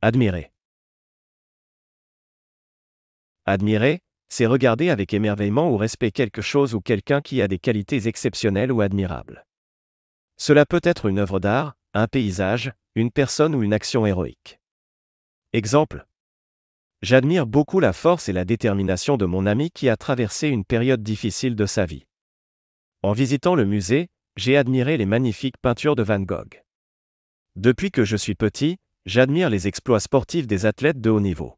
Admirer. Admirer, c'est regarder avec émerveillement ou respect quelque chose ou quelqu'un qui a des qualités exceptionnelles ou admirables. Cela peut être une œuvre d'art, un paysage, une personne ou une action héroïque. Exemple. J'admire beaucoup la force et la détermination de mon ami qui a traversé une période difficile de sa vie. En visitant le musée, j'ai admiré les magnifiques peintures de Van Gogh. Depuis que je suis petit, j'admire les exploits sportifs des athlètes de haut niveau.